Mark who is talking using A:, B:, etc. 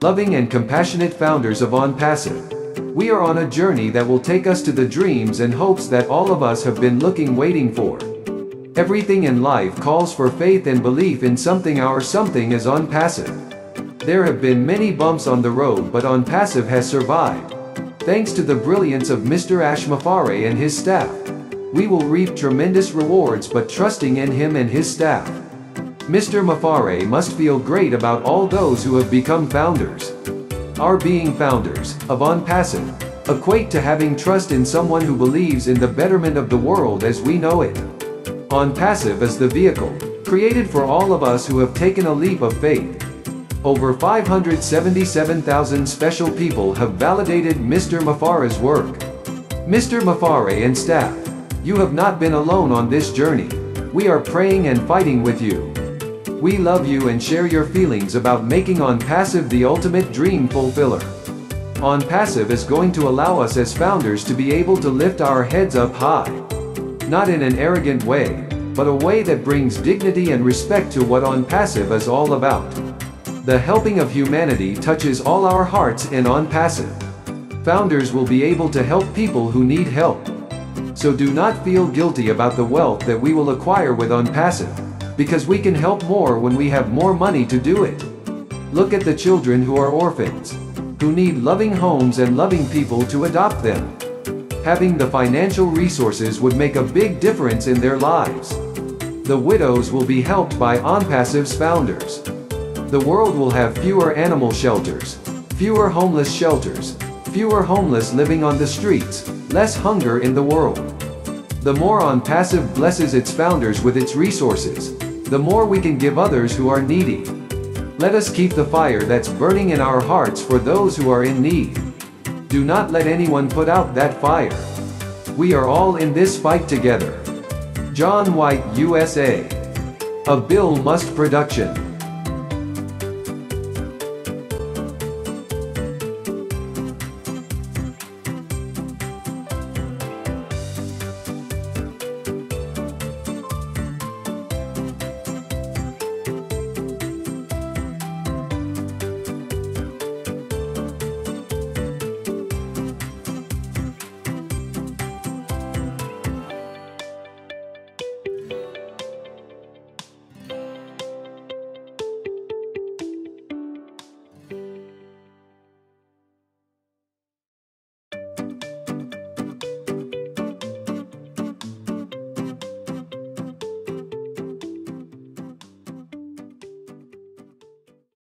A: loving and compassionate founders of On Passive. We are on a journey that will take us to the dreams and hopes that all of us have been looking waiting for. Everything in life calls for faith and belief in something our something is on passive. There have been many bumps on the road but on passive has survived. Thanks to the brilliance of Mr. Ash Mufareh and his staff. We will reap tremendous rewards but trusting in him and his staff. Mr. Mufareh must feel great about all those who have become founders. Our being founders, of On Passive, equate to having trust in someone who believes in the betterment of the world as we know it. On Passive is the vehicle, created for all of us who have taken a leap of faith. Over 577,000 special people have validated Mr. Mufareh's work. Mr. Mufareh and staff, you have not been alone on this journey. We are praying and fighting with you. We love you and share your feelings about making On Passive the ultimate dream fulfiller. On Passive is going to allow us as founders to be able to lift our heads up high. Not in an arrogant way, but a way that brings dignity and respect to what On Passive is all about. The helping of humanity touches all our hearts in On Passive. Founders will be able to help people who need help. So do not feel guilty about the wealth that we will acquire with On Passive because we can help more when we have more money to do it. Look at the children who are orphans, who need loving homes and loving people to adopt them. Having the financial resources would make a big difference in their lives. The widows will be helped by OnPassive's founders. The world will have fewer animal shelters, fewer homeless shelters, fewer homeless living on the streets, less hunger in the world. The more On Passive blesses its founders with its resources, the more we can give others who are needy. Let us keep the fire that's burning in our hearts for those who are in need. Do not let anyone put out that fire. We are all in this fight together. John White, USA. A Bill Must Production.